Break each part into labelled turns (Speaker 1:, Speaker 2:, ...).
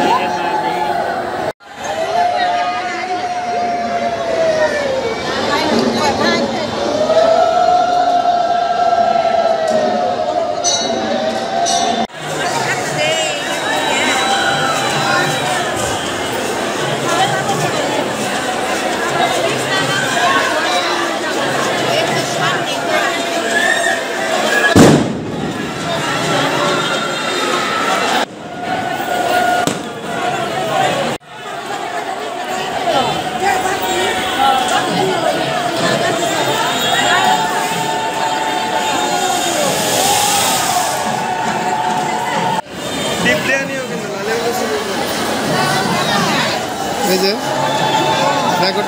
Speaker 1: Yeah.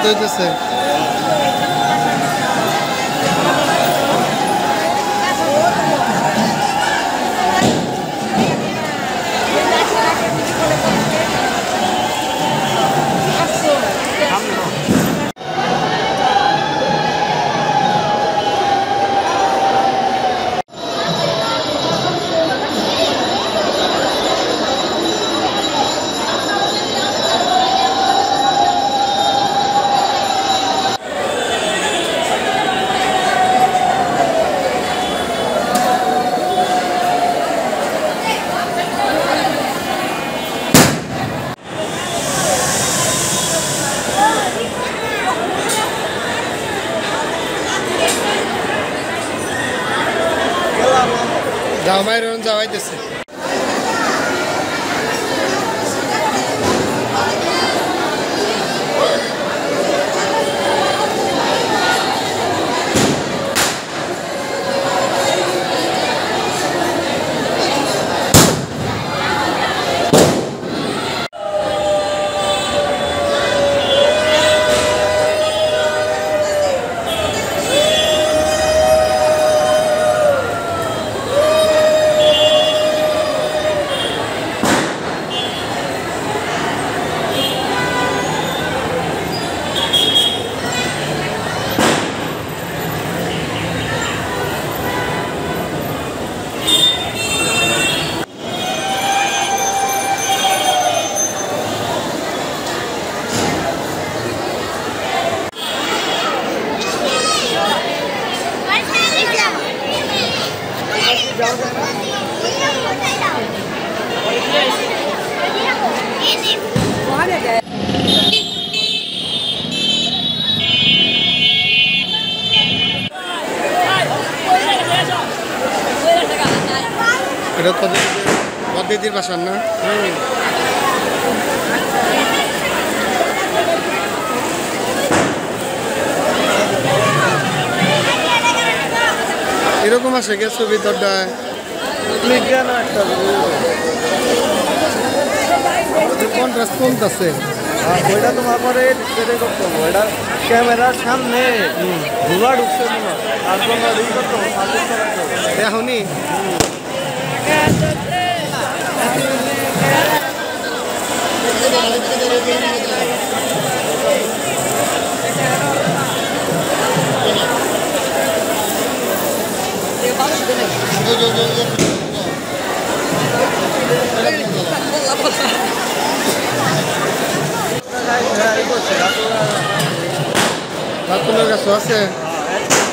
Speaker 1: doido de você. মায়ের রঞ্জা এটা পদ্ধতির বাসার না? এরকম আসে গেছো ভিতরটায় কন্ট্রাস্ট কমতেছে
Speaker 2: আর ওইটা তোমার পরে সেটাই করতে হবে। ওইটা ক্যামেরার সামনে। ধুলা ঢুকছে তোমার আর তোমার ই করতে হবে সার্ভিস করাতে হবে
Speaker 1: এখনই? Bak bunlar da
Speaker 2: soğuk.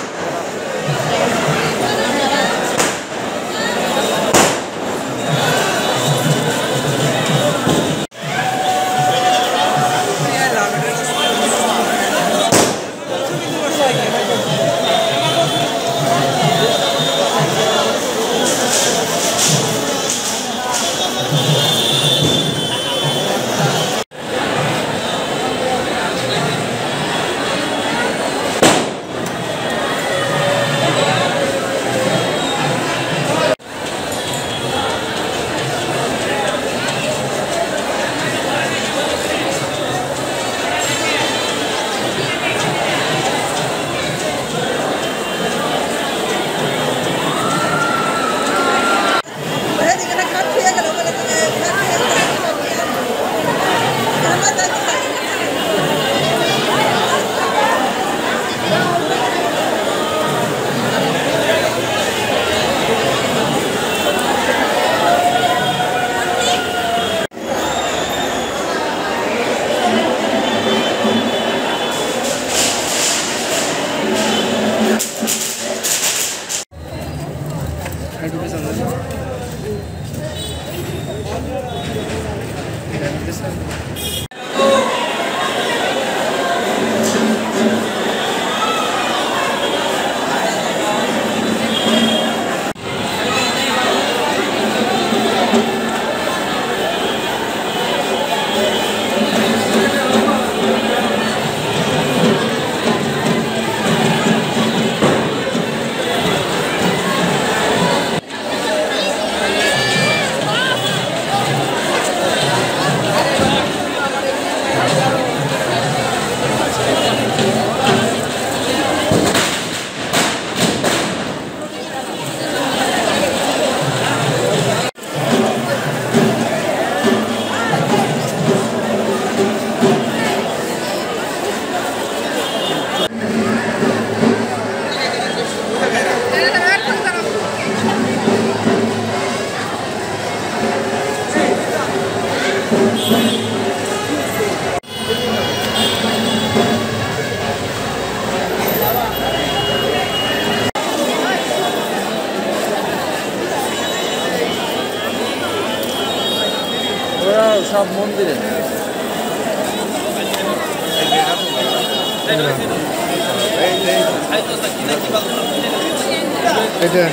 Speaker 2: মন্দিরে।
Speaker 1: এটা।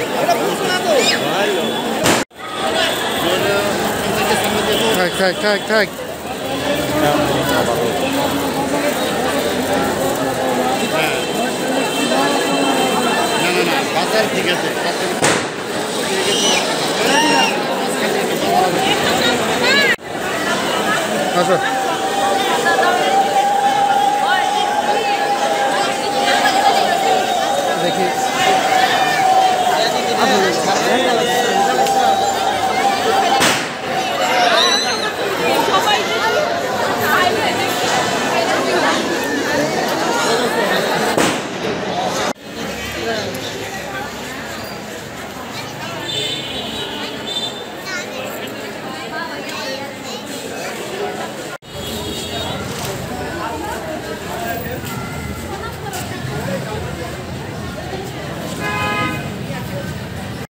Speaker 1: থাক থাক থাক থাক।
Speaker 3: না না না বাজার ঠিক আছে
Speaker 1: हाँ सर देखिए